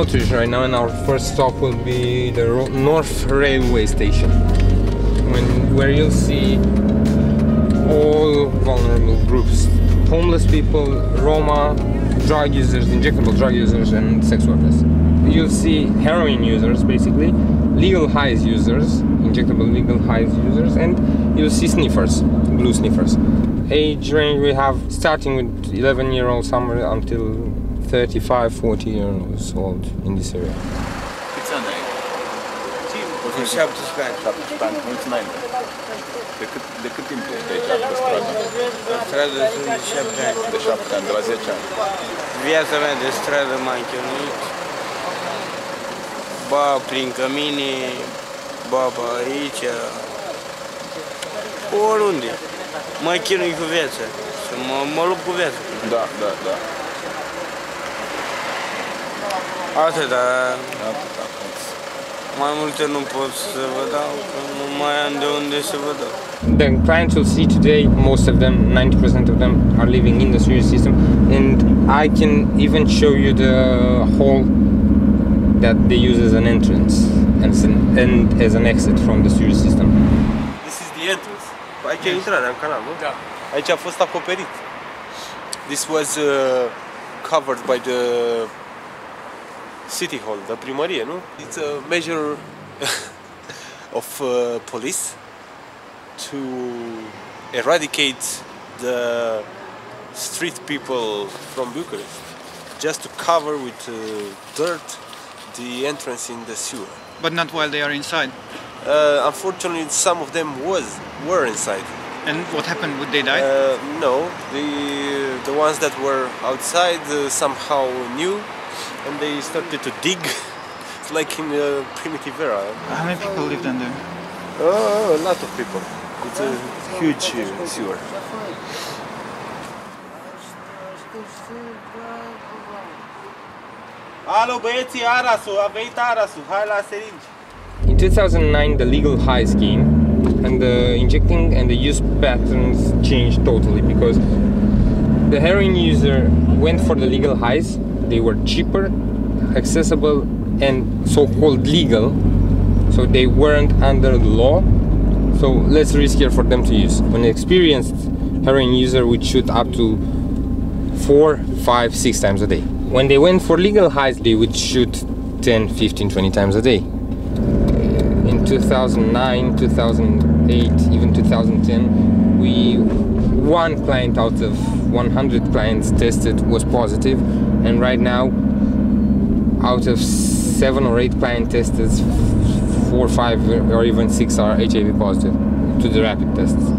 Outreach right now, and our first stop will be the North Railway Station, when, where you'll see all vulnerable groups homeless people, Roma, drug users, injectable drug users, and sex workers. You'll see heroin users, basically, legal highs users, injectable legal highs users, and you'll see sniffers, glue sniffers. Age range we have starting with 11 year old somewhere until 35, 40 years old in this area. Câți ani ai? 17 ani. 17 ani, mulți înainte. De cât, de cât timp ești aici pe stradă? În stradă sunt de 7 ani. De 7 ani, de la 10 ani. Viața mea de stradă m-a închinuit. Ba prin cămine, ba pe aici, oriunde. Mă chinui cu viața. Și mă, mă lupt cu viața. Da, da, da. Vă dau. The clients you'll see today, most of them, 90% of them, are living in the sewage system, and I can even show you the hole that they use as an entrance and as an, and as an exit from the sewage system. This is the entrance. Aici e intrarea în canal, nu? Da. Aici a fost acoperit. This was uh, covered by the city hall, the primărie, nu? It's a measure of uh, police to eradicate the street people from Bucharest. Just to cover with uh, dirt the entrance in the sewer. But not while they are inside. Uh, unfortunately, some of them was were inside. And what happened? Would they die? Uh, no, the the ones that were outside uh, somehow knew, and they started to dig, It's like in uh, primitive era. How many people lived in there? Oh, a lot of people. It's a huge uh, sewer. Alo băieții, Arasul, a venit Arasul, hai la seringi. In 2009, the legal highs came, and the injecting and the use patterns changed totally because the heroin user went for the legal highs. They were cheaper, accessible, and so-called legal, so they weren't under the law. So less riskier for them to use. An experienced heroin user would shoot up to four, five, six times a day. When they went for legal highs, they would shoot 10, 15, 20 times a day. In 2009, 2008, even 2010, we one client out of 100 clients tested was positive, and right now, out of seven or eight client tested, four, five, or even six are HIV positive to the rapid tests.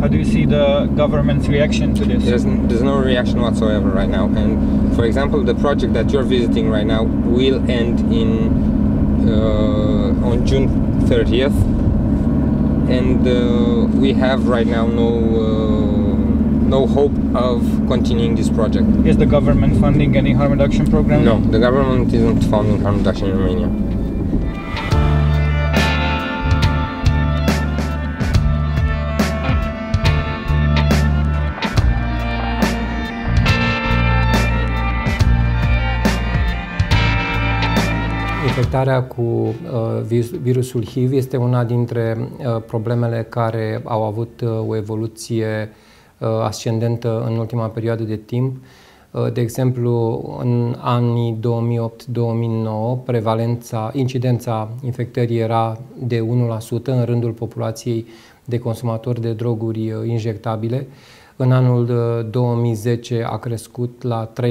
How do you see the government's reaction to this? There's, there's no reaction whatsoever right now. And for example, the project that you're visiting right now will end in uh, on June 30th, and uh, we have right now no uh, no hope of continuing this project. Is the government funding any harm reduction program? No, the government isn't funding harm reduction in Romania. Infectarea cu uh, virusul HIV este una dintre uh, problemele care au avut uh, o evoluție ascendentă în ultima perioadă de timp. Uh, De exemplu, în anii 2008-2009, prevalența, incidența infectării era de 1% în rândul populației de consumatori de droguri uh, injectabile. În anul uh, 2010 a crescut la 3%,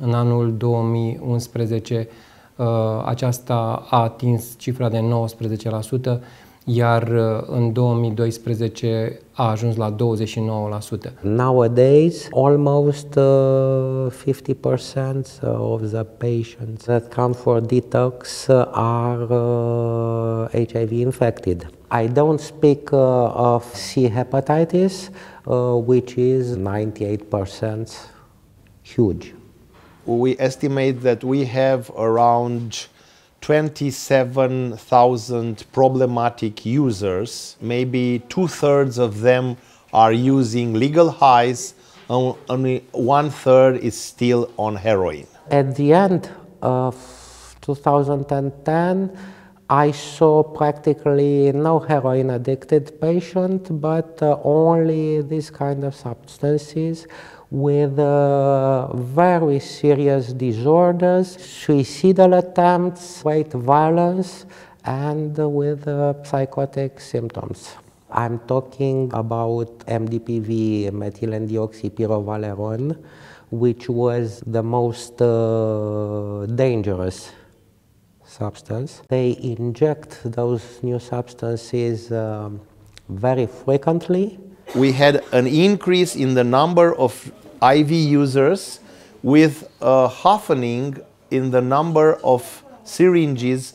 în anul 2011 uh, aceasta a atins cifra de 19%, iar uh, în 2012 a ajuns la 29%. Nowadays, almost uh, 50% of the patients that come for detox uh, are uh, HIV infected. I don't speak uh, of C hepatitis, uh, which is 98% huge. we estimate that we have around 27,000 problematic users. Maybe two thirds of them are using legal highs, and only one third is still on heroin. At the end of 2010, I saw practically no heroin addicted patient, but uh, only these kind of substances with uh, very serious disorders, suicidal attempts, great violence, and with uh, psychotic symptoms. I'm talking about MDPV, methylenedioxypyrovalerone, which was the most uh, dangerous substance. They inject those new substances um, very frequently. We had an increase in the number of IV users with a halvening in the number of syringes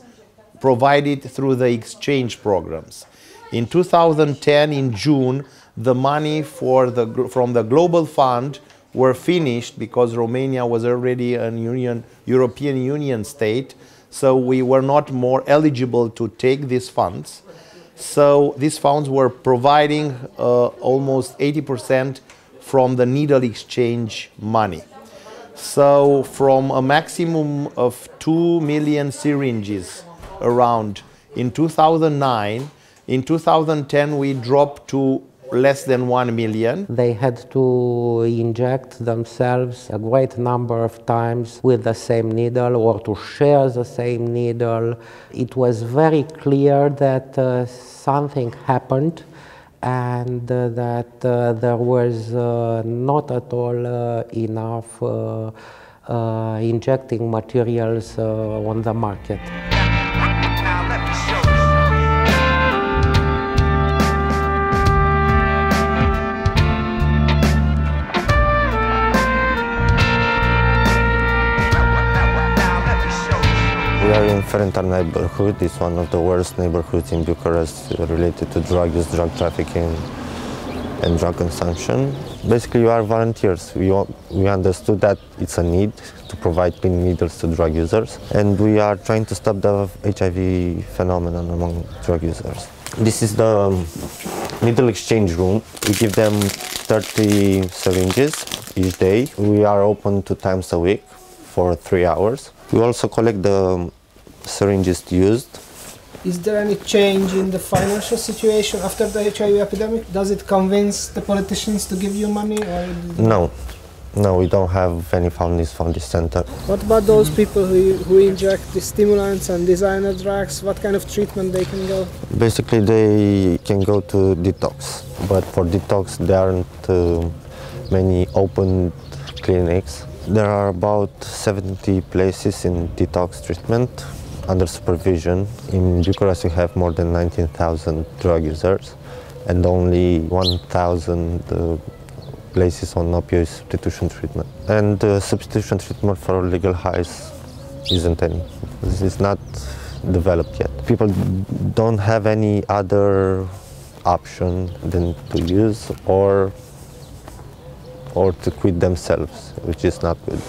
provided through the exchange programs. In 2010, in June, the money for the, from the Global Fund were finished because Romania was already a union, European Union state, so we were not more eligible to take these funds. So these funds were providing uh, almost 80% from the needle exchange money. So from a maximum of 2 million syringes around in 2009, in 2010 we dropped to less than 1 million. They had to inject themselves a great number of times with the same needle or to share the same needle. It was very clear that uh, something happened and uh, that uh, there was uh, not at all uh, enough uh, injecting materials on the market. We are in Ferentari neighborhood. It's one of the worst neighborhoods in Bucharest related to drug use, drug trafficking, and drug consumption. Basically, we are volunteers. We, we understood that it's a need to provide clean needles to drug users, and we are trying to stop the HIV phenomenon among drug users. This is the um, needle exchange room. We give them 30 syringes each day. We are open two times a week for three hours. We also collect the syringes used. Is there any change in the financial situation after the HIV epidemic? Does it convince the politicians to give you money? Or no, no, we don't have any fundings from this center. What about those people who, who inject the stimulants and designer drugs? What kind of treatment they can go? Basically, they can go to detox, but for detox there aren't uh, many open clinics. There are about 70 places in detox treatment under supervision. In Bucharest, we have more than 19,000 drug users and only 1,000 uh, places on opioid substitution treatment. And uh, substitution treatment for legal highs isn't any. This is not developed yet. People don't have any other option than to use or or to quit themselves, which is not good.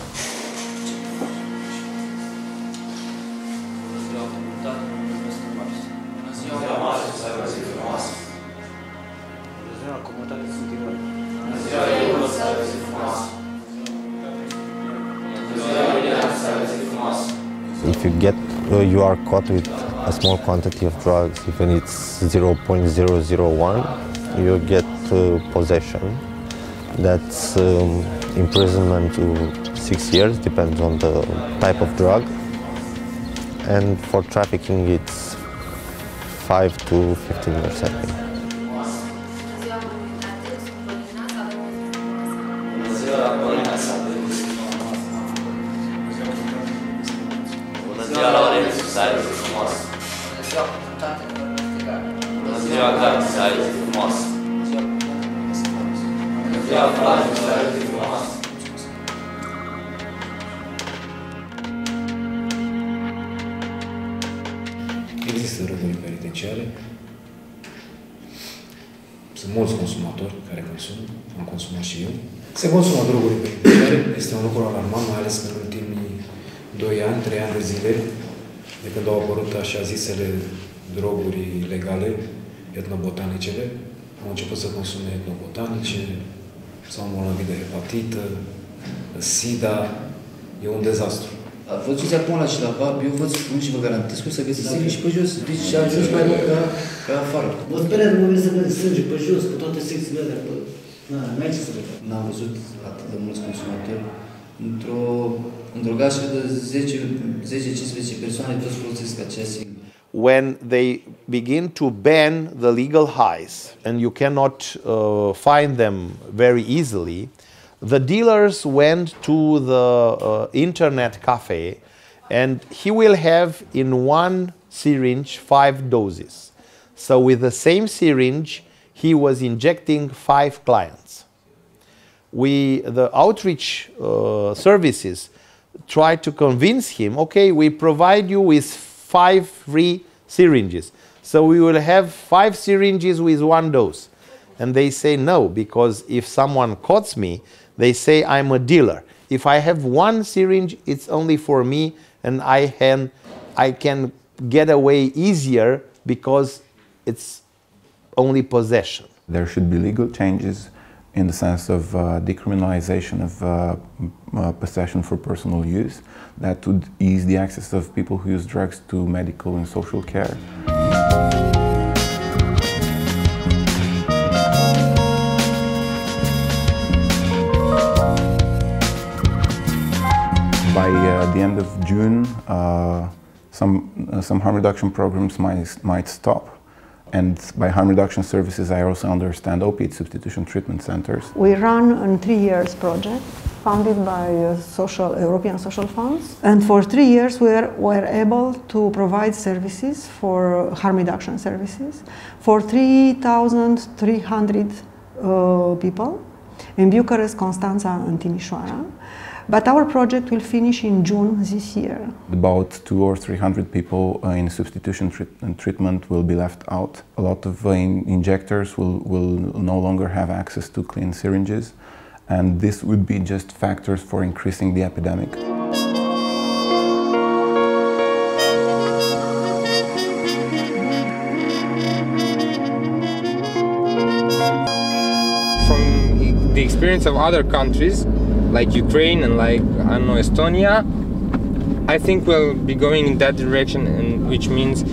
If you get, uh, you are caught with a small quantity of drugs, even it's 0.001, you get uh, possession. That's um, imprisonment to six years, depends on the type of drug. And for trafficking, it's five to 15 years, I think. Există rânduri penitenciare. Sunt mulți consumatori care consumă, am consumat și eu. Se consumă droguri penitenciare, este un lucru alarmant, mai ales că în ultimii 2 ani, 3 ani de zile, de când au apărut așa zisele droguri legale, etnobotanicele, au început să consume etnobotanice, s-au îmbolnăvit de hepatită, SIDA, E un dezastru. Vă duceți acum la și la bar, eu vă spun și vă garantez că o să găsiți și pe jos, deci și ajuns mai mult ca, ca afară. Mă speriat în moment să văd sânge pe jos, pe toate secțiile alea, pe... Na, n-ai ce să văd. N-am văzut atât de mulți consumatori într-o, într-o gașcă de 10-15 persoane, toți folosesc acea singură. When they begin to ban the legal highs and you cannot uh, find them very easily, the dealers went to the uh, internet cafe and he will have in one syringe five doses. So with the same syringe, he was injecting five clients. We, the outreach uh, services tried to convince him, okay, we provide you with five free syringes. So we will have five syringes with one dose. And they say no, because if someone cuts me, they say I'm a dealer. If I have one syringe, it's only for me, and I can, I can get away easier because it's only possession. There should be legal changes in the sense of uh, decriminalization of uh, uh, possession for personal use that would ease the access of people who use drugs to medical and social care. By uh, the end of June, uh, some, uh, some harm reduction programs might, might stop. And by harm reduction services, I also understand opiate substitution treatment centers. We run a three years project funded by uh, social, European social funds. And for three years, we were, were able to provide services for harm reduction services for 3,300 uh, people in Bucharest, Constanța, and Timișoara. But our project will finish in June this year. About two or three hundred people uh, in substitution treat treatment will be left out. A lot of uh, in injectors will, will no longer have access to clean syringes, and this would be just factors for increasing the epidemic. The experience of other countries, like Ukraine and like I don't know Estonia, I think we'll be going in that direction, and which means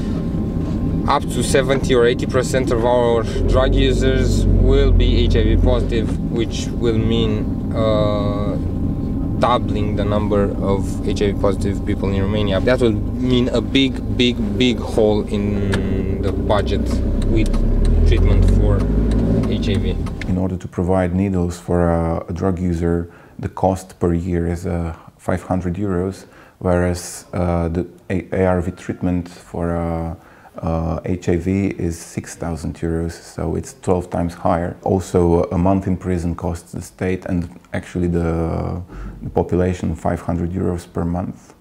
up to 70 or 80 percent of our drug users will be HIV positive, which will mean uh, doubling the number of HIV positive people in Romania. That will mean a big, big, big hole in the budget with treatment In order to provide needles for a, a drug user, the cost per year is uh, 500 euros, whereas uh, the a ARV treatment for uh, HIV is 6,000 euros, so it's 12 times higher. Also, a month in prison costs the state and actually the, the population 500 euros per month.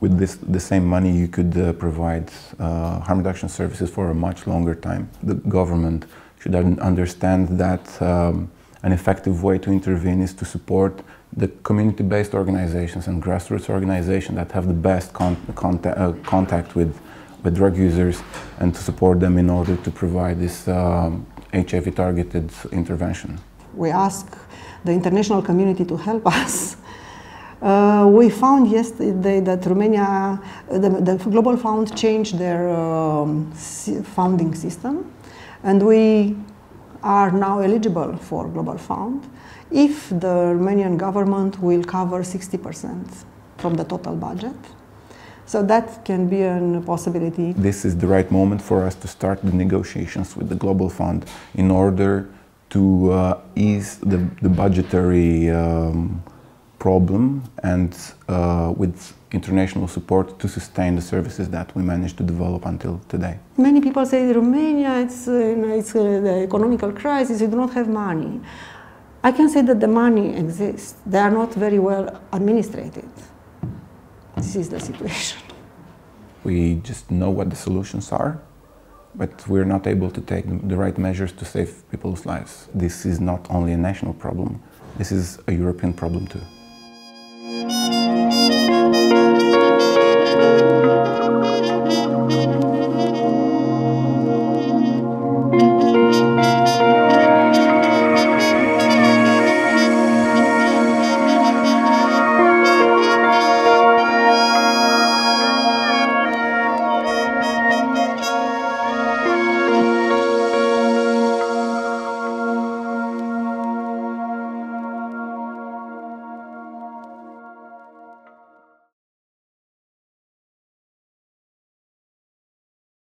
With this, the same money, you could uh, provide uh, harm reduction services for a much longer time. The government should understand that um, an effective way to intervene is to support the community-based organizations and grassroots organizations that have the best con contact, uh, contact with, with drug users and to support them in order to provide this um, HIV-targeted intervention. We ask the international community to help us. Uh, we found yesterday that Romania, the, the Global Fund changed their um, funding system and we are now eligible for Global Fund if the Romanian government will cover 60% from the total budget. So that can be a possibility. This is the right moment for us to start the negotiations with the Global Fund in order to uh, ease the, the budgetary um, problem and uh, with international support to sustain the services that we managed to develop until today. Many people say Romania, it's, uh, it's uh, the economical crisis, you do not have money. I can say that the money exists. They are not very well administrated. This is the situation. We just know what the solutions are, but we're not able to take the right measures to save people's lives. This is not only a national problem, this is a European problem too.